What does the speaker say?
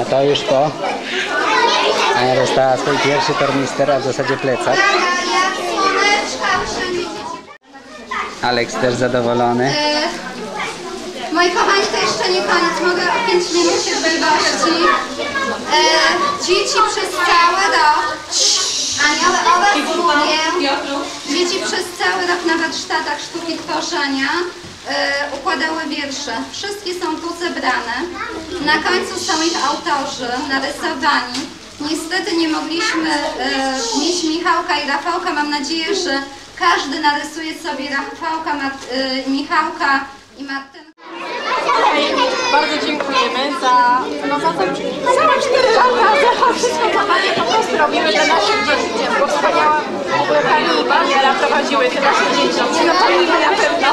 A to już po? Ania dostała swój pierwszy tornister, a w zasadzie plecak. Aleks też zadowolony. Moi kochani, to jeszcze nie koniec. Mogę o 5 minut cierpliwości. E, dzieci przez cały rok, anioły o was mówię, dzieci przez cały rok na warsztatach sztuki tworzenia e, układały wiersze. Wszystkie są tu zebrane. Na końcu są ich autorzy narysowani. Niestety nie mogliśmy e, mieć Michałka i Rafałka. Mam nadzieję, że każdy narysuje sobie Rafałka, Mart- e, Michałka i Martynka. Bardzo dziękujemy za, no za te całe 4 lata, za wszystko, co Panie po prostu robimy dla naszych dzieci, bo wspaniała ogóle Pani i Pani prowadziły te nasze dzieci. Nie zapomnimy na pewno.